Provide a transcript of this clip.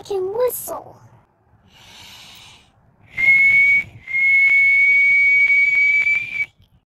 I can whistle.